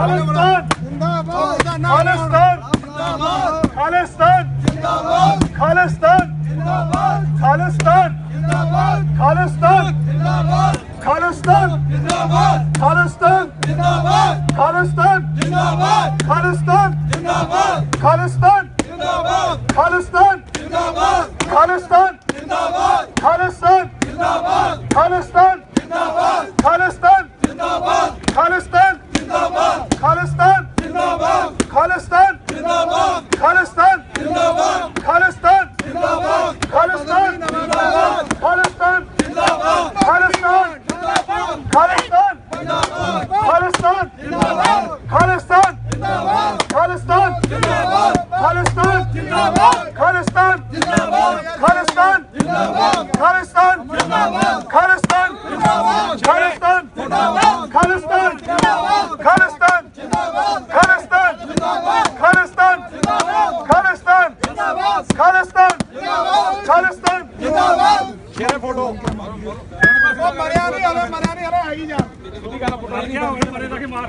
Palestan! Zindabad! Palestan! Zindabad! Palestan! Zindabad! Palestan! Zindabad! Palestan! Zindabad! Palestan! Zindabad! Palestan! Zindabad! Palestan! Zindabad! Palestan! Zindabad! Palestan! Zindabad! Palestan! Zindabad! Palestan! Zindabad! Palestan! Zindabad! Palestan! Zindabad! Palestan! Zindabad! Palestan! Zindabad! Khalistan! Zindabad! Khalistan! Zindabad! Khalistan! Zindabad! Khalistan! Zindabad! Khalistan! Zindabad! Khalistan! Zindabad! Khalistan! Zindabad! Khalistan! Zindabad! Khalistan! Zindabad! Khalistan! Zindabad! Khalistan! Zindabad! Khalistan! Zindabad! Khalistan! Zindabad! Khalistan! Zindabad! Khalistan! Zindabad! Khalistan. ਜਿੰਦਾਬਾਦ। ਖਾਲਿਸਤਾਨ। ਜਿੰਦਾਬਾਦ। ਯਾਰੇ photo. ਉਹ ਮਰਿਆ ਨਹੀਂ ਹਲੇ ਮਰਿਆ ਨਹੀਂ ਹਲੇ ਹੈਗੀ ਜਾ। ਸਿੱਧੀ ਗੱਲ ਫੋਟੋ ਨਹੀਂ ਆ ਮਰੇ ਤਾਂ ਕਿ ਮਾਰ